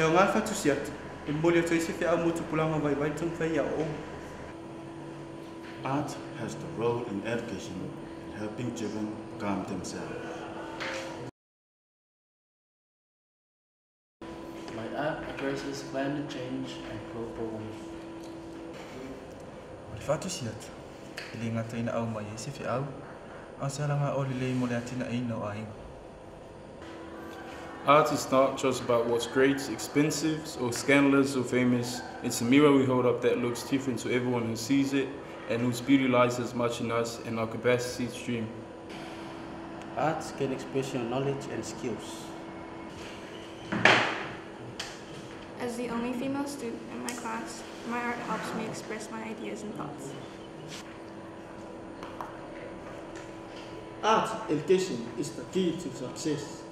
E o ngā whatu si atu. E mori atu i se whi au motu pulanga vai vai tung whai a o. Art has the role in education in helping children calm themselves. My art addresses climate change and global warming. O le whatu si atu. I le ngata ina au mai e se whi au. A se alanga o le lei mo le atina ina o ainga. Art is not just about what's great, expensive, or scandalous or famous. It's a mirror we hold up that looks different to everyone who sees it and whose beauty lies as much in us and our capacity to dream. Art can express your knowledge and skills. As the only female student in my class, my art helps me express my ideas and thoughts. Art education is the key to success.